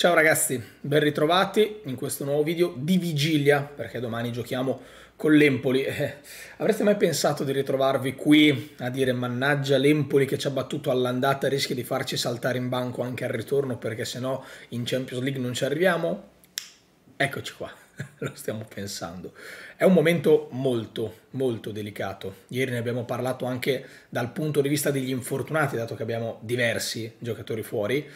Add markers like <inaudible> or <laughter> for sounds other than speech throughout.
Ciao ragazzi, ben ritrovati in questo nuovo video di vigilia, perché domani giochiamo con l'Empoli. Eh, avreste mai pensato di ritrovarvi qui a dire mannaggia l'Empoli che ci ha battuto all'andata rischia di farci saltare in banco anche al ritorno perché se no in Champions League non ci arriviamo? Eccoci qua, <laughs> lo stiamo pensando. È un momento molto, molto delicato. Ieri ne abbiamo parlato anche dal punto di vista degli infortunati, dato che abbiamo diversi giocatori fuori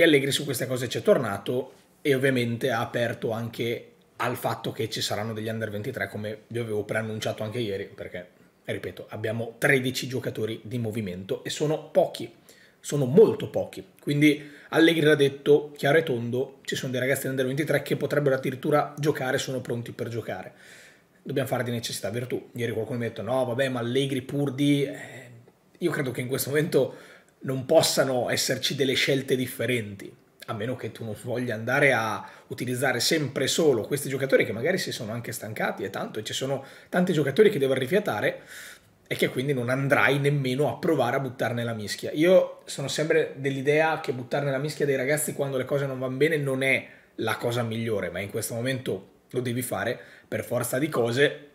e Allegri su queste cose ci è tornato e ovviamente ha aperto anche al fatto che ci saranno degli under 23 come vi avevo preannunciato anche ieri perché ripeto abbiamo 13 giocatori di movimento e sono pochi sono molto pochi. Quindi Allegri ha detto chiaro e tondo ci sono dei ragazzi under 23 che potrebbero addirittura giocare sono pronti per giocare. Dobbiamo fare di necessità virtù. Ieri qualcuno mi ha detto no vabbè ma Allegri pur di eh, io credo che in questo momento non possano esserci delle scelte differenti, a meno che tu non voglia andare a utilizzare sempre solo questi giocatori che magari si sono anche stancati e tanto, e ci sono tanti giocatori che devono rifiatare e che quindi non andrai nemmeno a provare a buttarne nella mischia. Io sono sempre dell'idea che buttare nella mischia dei ragazzi quando le cose non vanno bene non è la cosa migliore, ma in questo momento lo devi fare per forza di cose,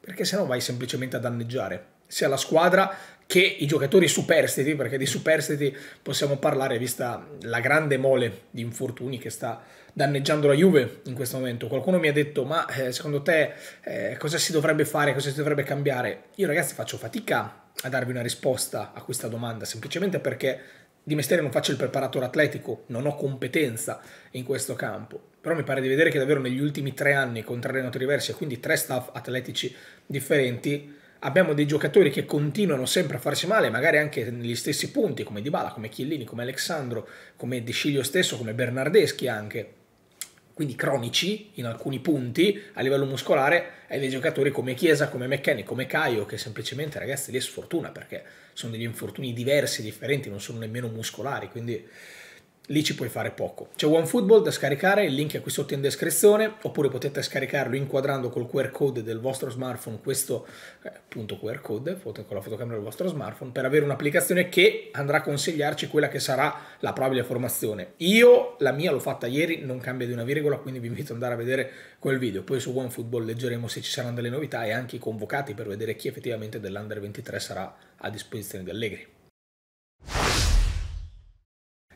perché sennò vai semplicemente a danneggiare sia la squadra che i giocatori superstiti, perché di superstiti possiamo parlare vista la grande mole di infortuni che sta danneggiando la Juve in questo momento. Qualcuno mi ha detto, ma eh, secondo te eh, cosa si dovrebbe fare, cosa si dovrebbe cambiare? Io ragazzi faccio fatica a darvi una risposta a questa domanda, semplicemente perché di mestiere non faccio il preparatore atletico, non ho competenza in questo campo. Però mi pare di vedere che davvero negli ultimi tre anni, con tre allenatori diversi e quindi tre staff atletici differenti, abbiamo dei giocatori che continuano sempre a farsi male, magari anche negli stessi punti, come Dybala, come Chiellini, come Alexandro, come De Sciglio stesso, come Bernardeschi anche. Quindi cronici in alcuni punti a livello muscolare e dei giocatori come Chiesa, come McKenny, come Caio che semplicemente ragazzi li sfortuna perché sono degli infortuni diversi, differenti, non sono nemmeno muscolari, quindi lì ci puoi fare poco. C'è OneFootball da scaricare, il link è qui sotto in descrizione, oppure potete scaricarlo inquadrando col QR code del vostro smartphone, questo eh, appunto QR code, con la fotocamera del vostro smartphone, per avere un'applicazione che andrà a consigliarci quella che sarà la probabile formazione. Io, la mia l'ho fatta ieri, non cambia di una virgola, quindi vi invito ad andare a vedere quel video. Poi su OneFootball leggeremo se ci saranno delle novità e anche i convocati per vedere chi effettivamente dell'Under 23 sarà a disposizione di Allegri.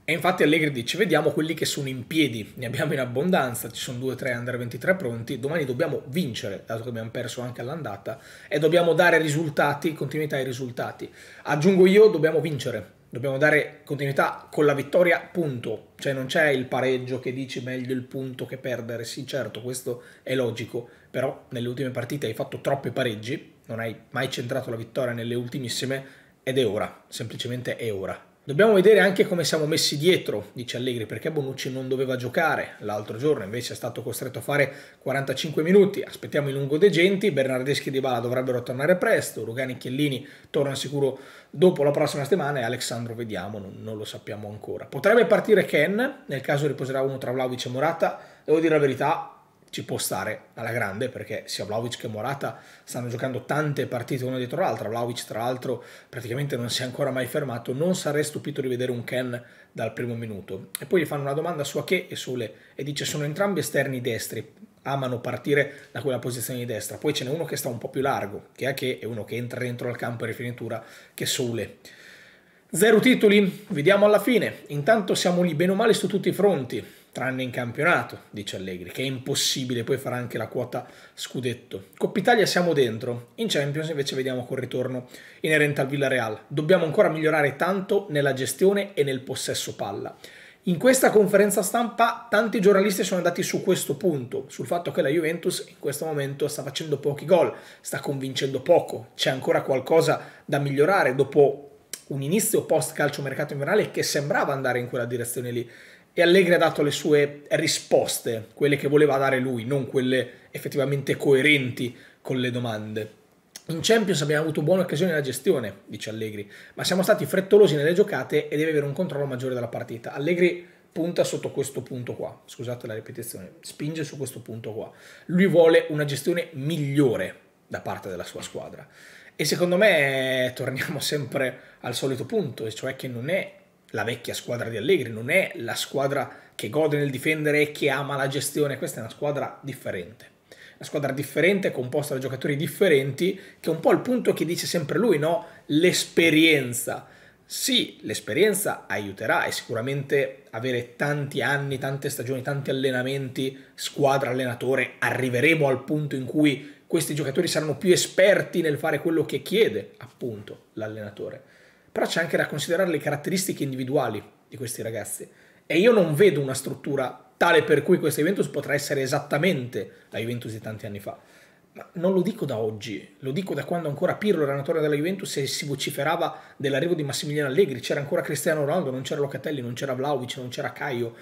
E infatti Allegri dice, vediamo quelli che sono in piedi, ne abbiamo in abbondanza, ci sono 2-3 under 23 pronti, domani dobbiamo vincere, dato che abbiamo perso anche all'andata, e dobbiamo dare risultati, continuità ai risultati. Aggiungo io, dobbiamo vincere, dobbiamo dare continuità con la vittoria, punto. Cioè non c'è il pareggio che dici meglio il punto che perdere, sì certo, questo è logico, però nelle ultime partite hai fatto troppi pareggi, non hai mai centrato la vittoria nelle ultimissime, ed è ora, semplicemente è ora. Dobbiamo vedere anche come siamo messi dietro, dice Allegri, perché Bonucci non doveva giocare. L'altro giorno, invece è stato costretto a fare 45 minuti. Aspettiamo i lungodegenti, Bernardeschi e Dybala dovrebbero tornare presto, Rugani e Chiellini tornano sicuro dopo la prossima settimana. E Alessandro vediamo, non, non, lo sappiamo ancora. Potrebbe partire Ken, nel caso riposerà uno tra Vlaovic e Morata, devo dire la verità, ci può stare alla grande perché sia Vlaovic che Morata stanno giocando tante partite una dietro l'altra. Vlaovic, tra l'altro, praticamente non si è ancora mai fermato. Non sarei stupito di vedere un Ken dal primo minuto. E poi gli fanno una domanda su Ake e Sule e dice: Sono entrambi esterni destri, amano partire da quella posizione di destra. Poi ce n'è uno che sta un po' più largo, che è Ake, e uno che entra dentro al campo e rifinitura, che è Sule. Zero titoli, vediamo alla fine. Intanto siamo lì bene o male su tutti i fronti tranne in campionato, dice Allegri, che è impossibile, poi farà anche la quota scudetto. Coppa Italia siamo dentro, in Champions invece vediamo col ritorno inerente al Villarreal. Dobbiamo ancora migliorare tanto nella gestione e nel possesso palla. In questa conferenza stampa tanti giornalisti sono andati su questo punto, sul fatto che la Juventus in questo momento sta facendo pochi gol, sta convincendo poco, c'è ancora qualcosa da migliorare dopo un inizio post calcio mercato invernale che sembrava andare in quella direzione lì e Allegri ha dato le sue risposte, quelle che voleva dare lui, non quelle effettivamente coerenti con le domande. In Champions abbiamo avuto buone occasioni nella gestione, dice Allegri, ma siamo stati frettolosi nelle giocate e deve avere un controllo maggiore della partita. Allegri punta sotto questo punto qua, scusate la ripetizione, spinge su questo punto qua. Lui vuole una gestione migliore da parte della sua squadra. E secondo me torniamo <laughs> sempre al solito punto, cioè che non è la vecchia squadra di Allegri, non è la squadra che gode nel difendere e che ama la gestione, questa è una squadra differente. Una squadra differente, composta da giocatori differenti, che è un po' il punto che dice sempre lui, no? L'esperienza. Sì, l'esperienza aiuterà e sicuramente avere tanti anni, tante stagioni, tanti allenamenti, squadra, allenatore, arriveremo al punto in cui questi giocatori saranno più esperti nel fare quello che chiede appunto l'allenatore. Però c'è anche da considerare le caratteristiche individuali di questi ragazzi e io non vedo una struttura tale per cui questa Juventus potrà essere esattamente la Juventus di tanti anni fa. Ma non lo dico da oggi, lo dico da quando ancora Pirlo era allenatore della Juventus e si vociferava dell'arrivo di Massimiliano Allegri, c'era ancora Cristiano Ronaldo, non c'era Locatelli, non c'era Vlaovic, non c'era Caio,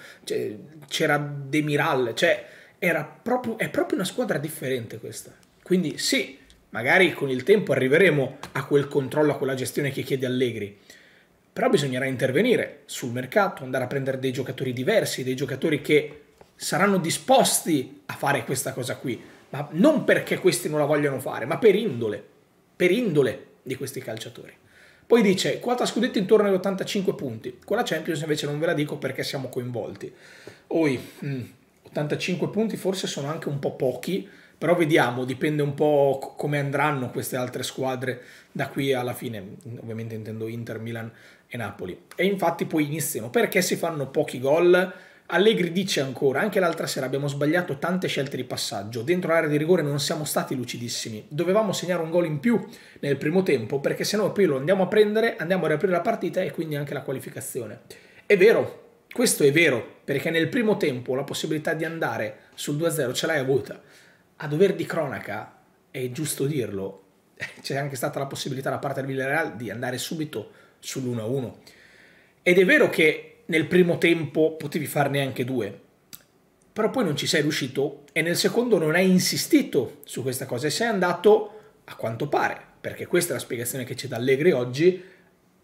c'era Demiral, cioè era proprio, è proprio una squadra differente questa. Quindi sì, magari con il tempo arriveremo a quel controllo, a quella gestione che chiede Allegri, però bisognerà intervenire sul mercato, andare a prendere dei giocatori diversi, dei giocatori che saranno disposti a fare questa cosa qui ma non perché questi non la vogliono fare, ma per indole, per indole di questi calciatori. Poi dice, quota scudetti intorno agli 85 punti, con la Champions invece non ve la dico perché siamo coinvolti. Oi, 85 mm, punti forse sono anche un po' pochi, però vediamo, dipende un po' come andranno queste altre squadre da qui alla fine, ovviamente intendo Inter, Milan e Napoli. E infatti poi iniziano, perché si fanno pochi gol? Allegri dice ancora, anche l'altra sera abbiamo sbagliato tante scelte di passaggio, dentro l'area di rigore non siamo stati lucidissimi, dovevamo segnare un gol in più nel primo tempo perché se no poi lo andiamo a prendere, andiamo a riaprire la partita e quindi anche la qualificazione. È vero, questo è vero, perché nel primo tempo la possibilità di andare sul 2-0 ce l'hai avuta. A dover di cronaca, è giusto dirlo, <laughs> c'è anche stata la possibilità da parte del Villarreal di andare subito sull'1-1. Ed è vero che nel primo tempo potevi farne anche due, però poi non ci sei riuscito e nel secondo non hai insistito su questa cosa e sei andato, a quanto pare, perché questa è la spiegazione che c'è da Allegri oggi,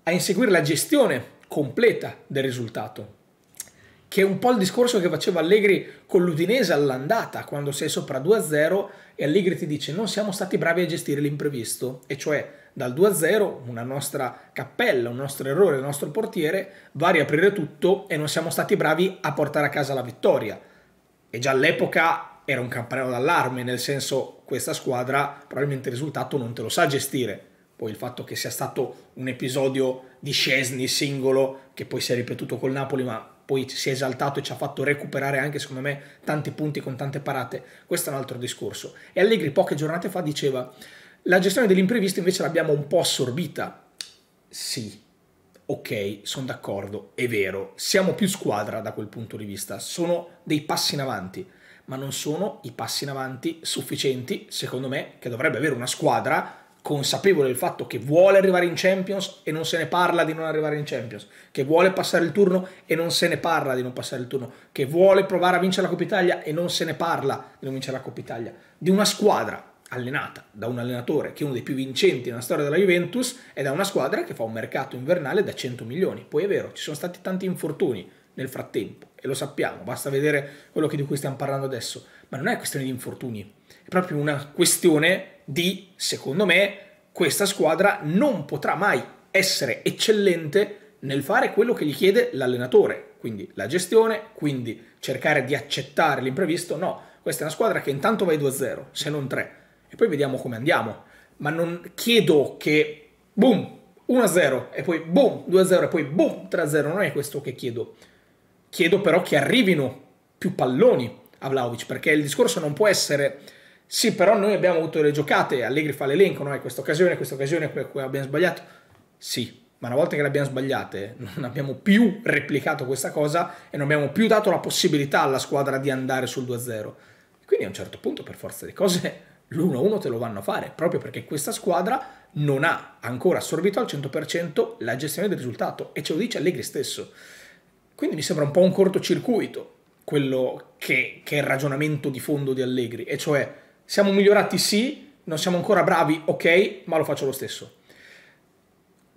a inseguire la gestione completa del risultato, che è un po' il discorso che faceva Allegri con l'Udinese all'andata, quando sei sopra 2-0 e Allegri ti dice non siamo stati bravi a gestire l'imprevisto, e cioè dal 2-0, una nostra cappella, un nostro errore del nostro portiere, va a riaprire tutto e non siamo stati bravi a portare a casa la vittoria. E già all'epoca era un campanello d'allarme, nel senso questa squadra probabilmente il risultato non te lo sa gestire. Poi il fatto che sia stato un episodio di Scesni singolo, che poi si è ripetuto col Napoli, ma poi si è esaltato e ci ha fatto recuperare anche secondo me tanti punti con tante parate, questo è un altro discorso. E Allegri poche giornate fa diceva la gestione dell'imprevisto invece l'abbiamo un po' assorbita. Sì, ok, sono d'accordo, è vero, siamo più squadra da quel punto di vista, sono dei passi in avanti, ma non sono i passi in avanti sufficienti, secondo me, che dovrebbe avere una squadra consapevole del fatto che vuole arrivare in Champions e non se ne parla di non arrivare in Champions, che vuole passare il turno e non se ne parla di non passare il turno, che vuole provare a vincere la Coppa Italia e non se ne parla di non vincere la Coppa Italia, di una squadra allenata da un allenatore che è uno dei più vincenti nella storia della Juventus e da una squadra che fa un mercato invernale da 100 milioni. Poi è vero, ci sono stati tanti infortuni nel frattempo e lo sappiamo, basta vedere quello di cui stiamo parlando adesso, ma non è questione di infortuni, è proprio una questione di, secondo me, questa squadra non potrà mai essere eccellente nel fare quello che gli chiede l'allenatore, quindi la gestione, quindi cercare di accettare l'imprevisto, no, questa è una squadra che intanto va ai 2-0, se non 3, e poi vediamo come andiamo. Ma non chiedo che boom 1-0 e poi boom 2-0 e poi boom 3-0, non è questo che chiedo. Chiedo però che arrivino più palloni a Vlaovic, perché il discorso non può essere sì, però noi abbiamo avuto le giocate, Allegri fa l'elenco, no? questa occasione, questa occasione, qui abbiamo sbagliato. Sì, ma una volta che le abbiamo sbagliate <laughs> non abbiamo più replicato questa cosa e non abbiamo più dato la possibilità alla squadra di andare sul 2-0. Quindi a un certo punto, per forza di cose, <laughs> l'1-1 te lo vanno a fare, proprio perché questa squadra non ha ancora assorbito al 100% la gestione del risultato e ce lo dice Allegri stesso. Quindi mi sembra un po' un cortocircuito quello che, che è il ragionamento di fondo di Allegri, e cioè siamo migliorati sì, non siamo ancora bravi, ok, ma lo faccio lo stesso.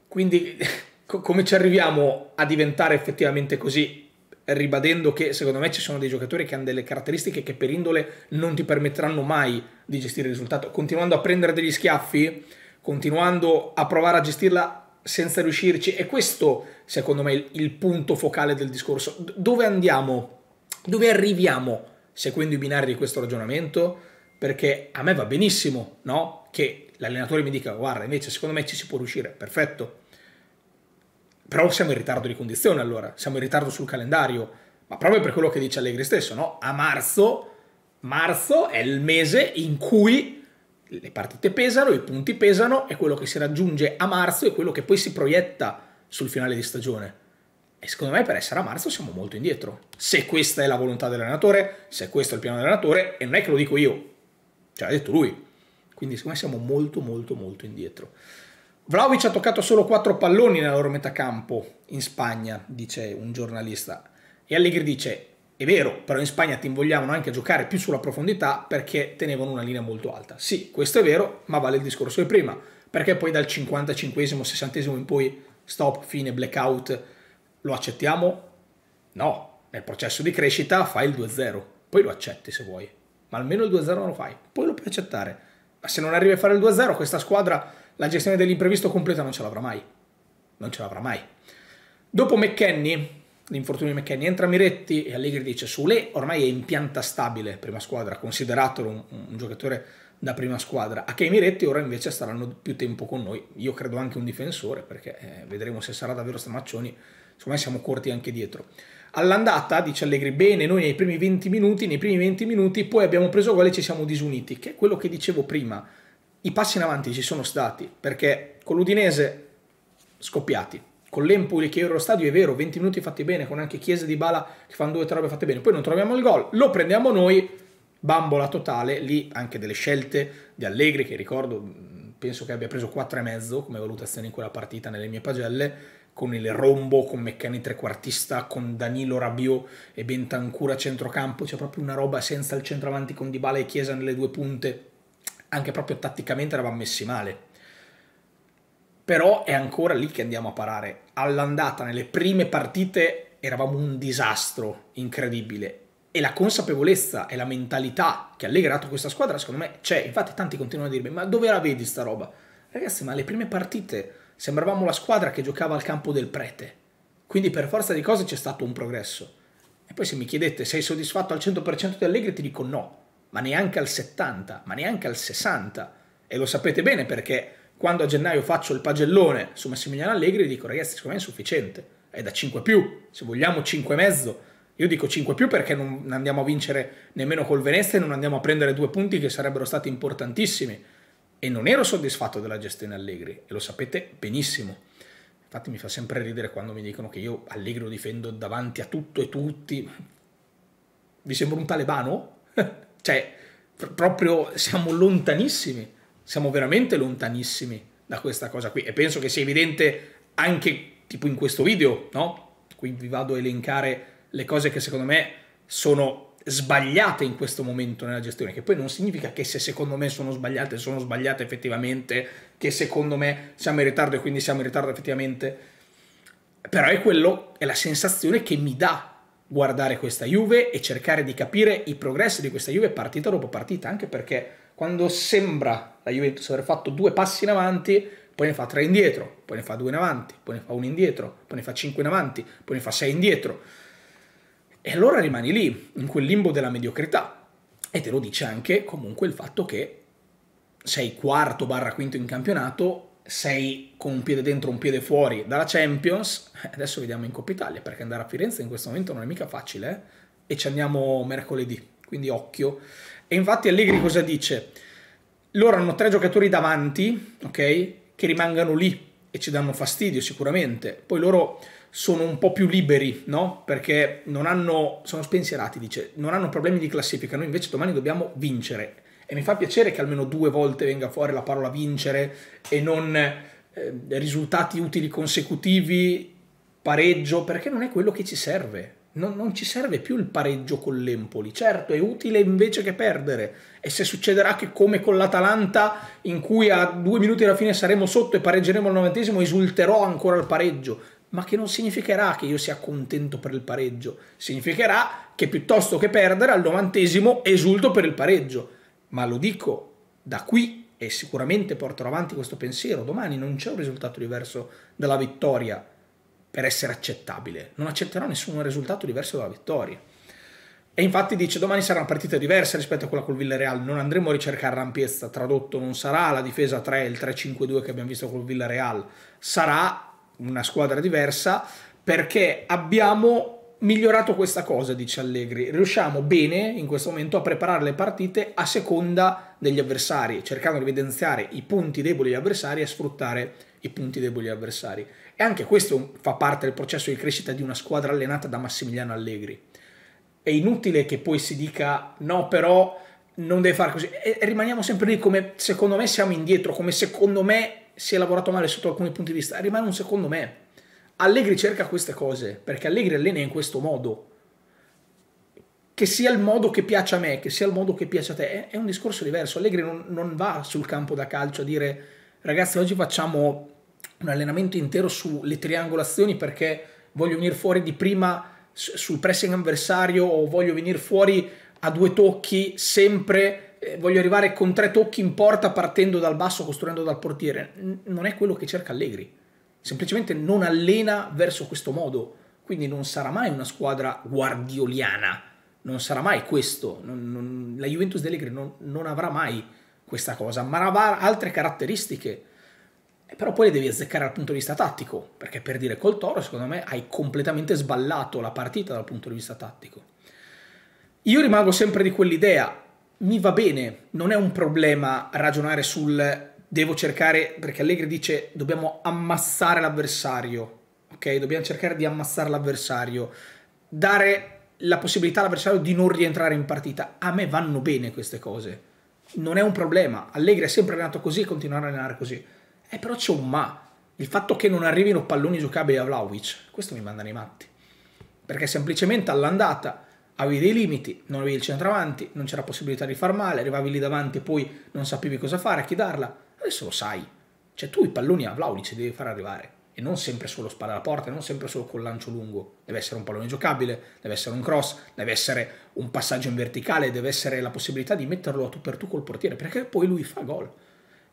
Quindi <laughs> come ci arriviamo a diventare effettivamente così? ribadendo che secondo me ci sono dei giocatori che hanno delle caratteristiche che per indole non ti permetteranno mai di gestire il risultato, continuando a prendere degli schiaffi, continuando a provare a gestirla senza riuscirci e questo secondo me è il punto focale del discorso. Dove andiamo Dove arriviamo seguendo i binari di questo ragionamento? Perché a me va benissimo, no? Che l'allenatore mi dica, guarda, invece secondo me ci si può riuscire, perfetto. Però siamo in ritardo di condizione allora, siamo in ritardo sul calendario, ma proprio per quello che dice Allegri stesso, no? A marzo, marzo è il mese in cui le partite pesano, i punti pesano e quello che si raggiunge a marzo è quello che poi si proietta sul finale di stagione. E secondo me per essere a marzo siamo molto indietro. Se questa è la volontà dell'allenatore, se questo è il piano dell'allenatore, e non è che lo dico io, cioè l'ha detto lui. Quindi secondo me siamo molto molto molto indietro. Vlaovic ha toccato solo 4 palloni nella loro metacampo in Spagna, dice un giornalista. E Allegri dice, è vero, però in Spagna ti invogliavano anche a giocare più sulla profondità perché tenevano una linea molto alta. Sì, questo è vero, ma vale il discorso di prima, perché poi dal 55esimo, 60esimo in poi, stop, fine, blackout, lo accettiamo? No, nel processo di crescita fai il 2-0, poi lo accetti se vuoi, ma almeno il 2-0 non lo fai, poi lo puoi accettare. Ma se non arrivi a fare il 2-0, questa squadra la gestione dell'imprevisto completa non ce l'avrà mai. Non ce l'avrà mai. Dopo McKenny, l'infortunio di McKenny, entra Miretti e Allegri dice Sule ormai è in pianta stabile, prima squadra, consideratelo un, un giocatore da prima squadra. A che Miretti ora invece staranno più tempo con noi. Io credo anche un difensore, perché eh, vedremo se sarà davvero Stramaccioni. Secondo me siamo corti anche dietro. All'andata, dice Allegri, bene, noi nei primi 20 minuti, nei primi 20 minuti, poi abbiamo preso gol e ci siamo disuniti, che è quello che dicevo prima. I passi in avanti ci sono stati, perché con l'Udinese scoppiati, con l'Empoli che ero allo stadio è vero, 20 minuti fatti bene, con anche Chiesa di Bala che fanno due tre robe fatte bene, poi non troviamo il gol, lo prendiamo noi, bambola totale, lì anche delle scelte di Allegri che ricordo, penso che abbia preso 4,5 come valutazione in quella partita nelle mie pagelle, con il rombo, con Meccani trequartista, con Danilo Rabiot e Bentancura a centrocampo, c'è proprio una roba senza il centravanti con Dybala e Chiesa nelle due punte, anche proprio tatticamente eravamo messi male. Però è ancora lì che andiamo a parare. All'andata, nelle prime partite, eravamo un disastro incredibile. E la consapevolezza e la mentalità che ha allegrato questa squadra, secondo me, c'è. Infatti, tanti continuano a dirmi: Ma dove la vedi sta roba? Ragazzi, ma alle prime partite sembravamo la squadra che giocava al campo del prete. Quindi, per forza di cose, c'è stato un progresso. E poi, se mi chiedete, sei soddisfatto al 100% di Allegri, ti dico no ma neanche al 70, ma neanche al 60. E lo sapete bene perché quando a gennaio faccio il pagellone su Massimiliano Allegri dico ragazzi secondo me è sufficiente, è da 5 più, se vogliamo 5 e mezzo. Io dico 5 più perché non andiamo a vincere nemmeno col Venezia e non andiamo a prendere due punti che sarebbero stati importantissimi. E non ero soddisfatto della gestione Allegri e lo sapete benissimo. Infatti mi fa sempre ridere quando mi dicono che io Allegri lo difendo davanti a tutto e tutti. Vi sembra un talebano? <laughs> Cioè, proprio siamo lontanissimi, siamo veramente lontanissimi da questa cosa qui. E penso che sia evidente anche tipo in questo video, no? Qui vi vado a elencare le cose che secondo me sono sbagliate in questo momento nella gestione, che poi non significa che se secondo me sono sbagliate, sono sbagliate effettivamente, che secondo me siamo in ritardo e quindi siamo in ritardo effettivamente, però è quello, è la sensazione che mi dà guardare questa Juve e cercare di capire i progressi di questa Juve partita dopo partita, anche perché quando sembra la Juventus aver fatto due passi in avanti, poi ne fa tre indietro, poi ne fa due in avanti, poi ne fa uno indietro, poi ne fa cinque in avanti, poi ne fa sei indietro. E allora rimani lì, in quel limbo della mediocrità. E te lo dice anche comunque il fatto che sei quarto barra quinto in campionato sei con un piede dentro un piede fuori dalla Champions, adesso vediamo in Coppa Italia, perché andare a Firenze in questo momento non è mica facile, eh? e ci andiamo mercoledì, quindi occhio. E infatti Allegri cosa dice? Loro hanno tre giocatori davanti, ok, che rimangano lì e ci danno fastidio sicuramente. Poi loro sono un po' più liberi, no? Perché non hanno, sono spensierati, dice, non hanno problemi di classifica, noi invece domani dobbiamo vincere e mi fa piacere che almeno due volte venga fuori la parola vincere e non eh, risultati utili consecutivi, pareggio, perché non è quello che ci serve. Non, non, ci serve più il pareggio con l'Empoli. Certo, è utile invece che perdere. E se succederà che come con l'Atalanta, in cui a due minuti alla fine saremo sotto e pareggeremo al novantesimo, esulterò ancora il pareggio. Ma che non significherà che io sia contento per il pareggio. Significherà che piuttosto che perdere al novantesimo esulto per il pareggio ma lo dico da qui e sicuramente porterò avanti questo pensiero. Domani non c'è un risultato diverso dalla vittoria per essere accettabile. Non accetterò nessun risultato diverso dalla vittoria. E infatti dice domani sarà una partita diversa rispetto a quella col Villarreal, non andremo a ricercare l'ampiezza, tradotto non sarà la difesa 3, il 3-5-2 che abbiamo visto col Villarreal, sarà una squadra diversa perché abbiamo migliorato questa cosa, dice Allegri, riusciamo bene in questo momento a preparare le partite a seconda degli avversari, cercando di evidenziare i punti deboli degli avversari e sfruttare i punti deboli degli avversari. E anche questo fa parte del processo di crescita di una squadra allenata da Massimiliano Allegri è inutile che poi si dica no, però non deve fare così. E rimaniamo sempre lì come secondo me siamo indietro, come secondo me si è lavorato male sotto alcuni punti di vista. Rimane un secondo me. Allegri cerca queste cose perché Allegri allena in questo modo. Che sia il modo che piace a me, che sia il modo che piace a te, è, un discorso diverso. Allegri non, non va sul campo da calcio a dire ragazzi oggi facciamo un allenamento intero sulle triangolazioni perché voglio venire fuori di prima sul pressing avversario o voglio venire fuori a due tocchi sempre, eh, voglio arrivare con tre tocchi in porta partendo dal basso, costruendo dal portiere. non è quello che cerca Allegri. Semplicemente non allena verso questo modo. Quindi non sarà mai una squadra guardioliana. Non sarà mai questo. Non, non, la Juventus di Allegri non, non avrà mai questa cosa, ma avrà altre caratteristiche però poi le devi azzeccare dal punto di vista tattico, perché per dire col Toro secondo me hai completamente sballato la partita dal punto di vista tattico. Io rimango sempre di quell'idea, mi va bene, non è un problema ragionare sul devo cercare, perché Allegri dice dobbiamo ammassare l'avversario, ok? Dobbiamo cercare di ammassare l'avversario, dare la possibilità all'avversario di non rientrare in partita. A me vanno bene queste cose, non è un problema. Allegri è sempre allenato così e continuerà a allenare così eh, però c'è un ma. Il fatto che non arrivino palloni giocabili a Vlaovic, questo mi manda nei matti. Perché semplicemente all'andata avevi dei limiti, non avevi il centravanti, non c'era possibilità di far male, arrivavi lì davanti e poi non sapevi cosa fare, a chi darla. Adesso lo sai. Cioè tu i palloni a Vlaovic devi far arrivare. E non sempre solo spalla alla porta, non sempre solo col lancio lungo. Deve essere un pallone giocabile, deve essere un cross, deve essere un passaggio in verticale, deve essere la possibilità di metterlo a tu per tu col portiere, perché poi lui fa gol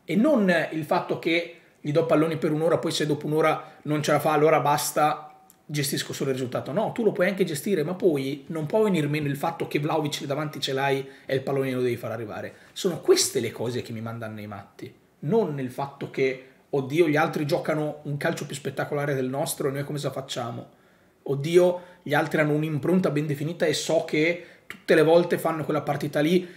e non il fatto che gli do palloni per un'ora, poi se dopo un'ora non ce la fa, allora basta, gestisco solo il risultato. No, tu lo puoi anche gestire, ma poi non può venire meno il fatto che Vlaovic davanti ce l'hai e il pallone lo devi far arrivare. Sono queste le cose che mi mandano nei matti, non il fatto che, oddio, gli altri giocano un calcio più spettacolare del nostro e noi come se facciamo. Oddio, gli altri hanno un'impronta ben definita e so che tutte le volte fanno quella partita lì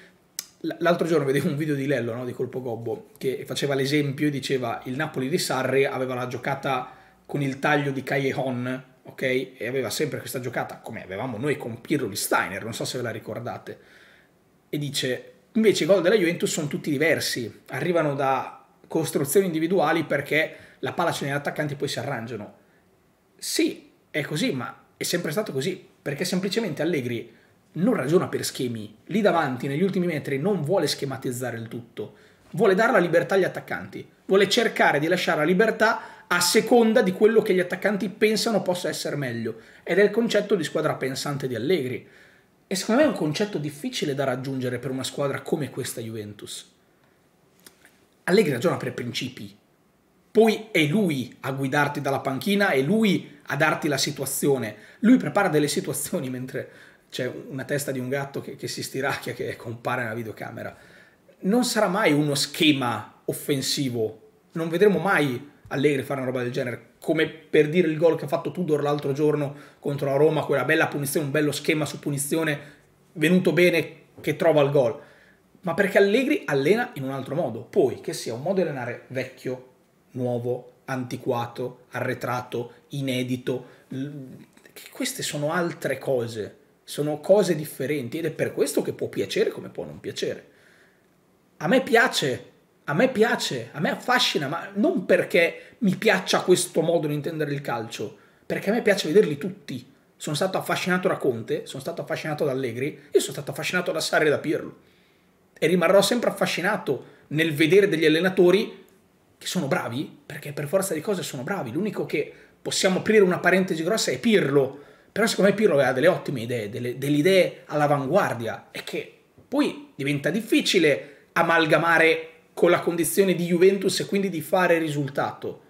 L'altro giorno vedevo un video di Lello, no, di Colpo Gobbo, che faceva l'esempio e diceva il Napoli di Sarri aveva la giocata con il taglio di Callejon, ok? E aveva sempre questa giocata, come avevamo noi con Pirlo di Steiner, non so se ve la ricordate. E dice, invece i gol della Juventus sono tutti diversi, arrivano da costruzioni individuali perché la palla ce n'è attaccanti e poi si arrangiano. Sì, è così, ma è sempre stato così, perché semplicemente Allegri non ragiona per schemi. Lì davanti, negli ultimi metri, non vuole schematizzare il tutto. Vuole dare la libertà agli attaccanti. Vuole cercare di lasciare la libertà a seconda di quello che gli attaccanti pensano possa essere meglio. Ed è il concetto di squadra pensante di Allegri. E secondo me è un concetto difficile da raggiungere per una squadra come questa Juventus. Allegri ragiona per principi. Poi è lui a guidarti dalla panchina, è lui a darti la situazione. Lui prepara delle situazioni mentre c'è una testa di un gatto che, che si stiracchia, che compare nella videocamera. Non sarà mai uno schema offensivo, non vedremo mai Allegri fare una roba del genere, come per dire il gol che ha fatto Tudor l'altro giorno contro la Roma, quella bella punizione, un bello schema su punizione, venuto bene che trova il gol. Ma perché Allegri allena in un altro modo. Poi che sia un modo di allenare vecchio, nuovo, antiquato, arretrato, inedito, queste sono altre cose sono cose differenti ed è per questo che può piacere come può non piacere. A me piace, a me piace, a me affascina, ma non perché mi piaccia questo modo di intendere il calcio, perché a me piace vederli tutti. Sono stato affascinato da Conte, sono stato affascinato da Allegri, io sono stato affascinato da Sarri e da Pirlo. E rimarrò sempre affascinato nel vedere degli allenatori che sono bravi, perché per forza di cose sono bravi. L'unico che possiamo aprire una parentesi grossa è Pirlo, però secondo me Pirlo aveva delle ottime idee, delle, delle idee all'avanguardia e che poi diventa difficile amalgamare con la condizione di Juventus e quindi di fare risultato.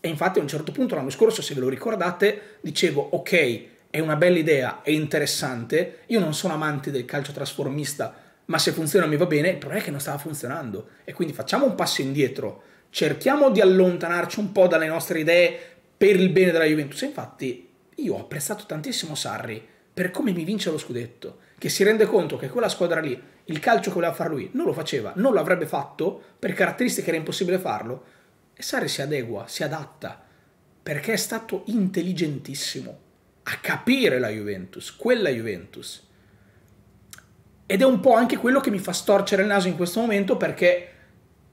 E infatti a un certo punto l'anno scorso, se ve lo ricordate, dicevo ok, è una bella idea, è interessante. Io non sono amante del calcio trasformista, ma se funziona mi va bene. Il problema è che non stava funzionando. E quindi facciamo un passo indietro, cerchiamo di allontanarci un po' dalle nostre idee per il bene della Juventus. infatti, io ho apprezzato tantissimo Sarri per come mi vince lo scudetto, che si rende conto che quella squadra lì, il calcio che voleva fare lui, non lo faceva, non lo avrebbe fatto per caratteristiche era impossibile farlo. E Sarri si adegua, si adatta, perché è stato intelligentissimo a capire la Juventus, quella Juventus. Ed è un po' anche quello che mi fa storcere il naso in questo momento perché,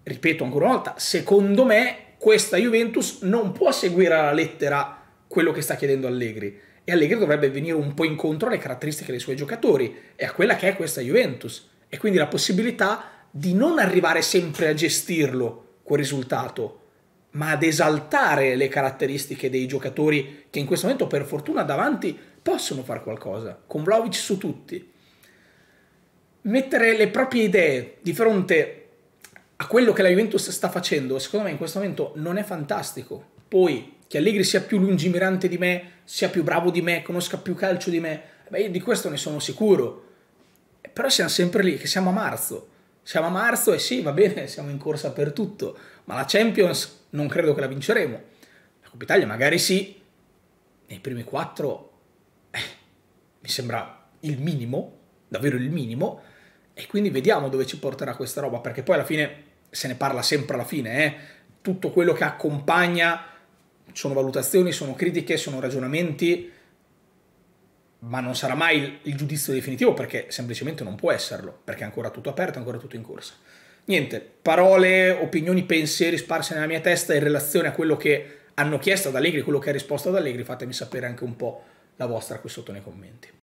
ripeto ancora una volta, secondo me questa Juventus non può seguire alla lettera quello che sta chiedendo Allegri. E Allegri dovrebbe venire un po' incontro alle caratteristiche dei suoi giocatori e a quella che è questa Juventus. E quindi la possibilità di non arrivare sempre a gestirlo quel risultato, ma ad esaltare le caratteristiche dei giocatori che in questo momento per fortuna davanti possono fare qualcosa, con Vlaovic su tutti. Mettere le proprie idee di fronte a quello che la Juventus sta facendo, secondo me in questo momento non è fantastico. Poi che Allegri sia più lungimirante di me, sia più bravo di me, conosca più calcio di me, beh, io di questo ne sono sicuro. Però siamo sempre lì, che siamo a marzo. Siamo a marzo e sì, va bene, <laughs> siamo in corsa per tutto, ma la Champions non credo che la vinceremo. La Coppa Italia magari sì, nei primi quattro eh, mi sembra il minimo, davvero il minimo, e quindi vediamo dove ci porterà questa roba, perché poi alla fine se ne parla sempre alla fine, eh? tutto quello che accompagna sono valutazioni, sono critiche, sono ragionamenti, ma non sarà mai il giudizio definitivo perché semplicemente non può esserlo, perché è ancora tutto aperto, è ancora tutto in corsa. Niente, parole, opinioni, pensieri sparse nella mia testa in relazione a quello che hanno chiesto ad Allegri, quello che ha risposto ad Allegri, fatemi sapere anche un po' la vostra qui sotto nei commenti.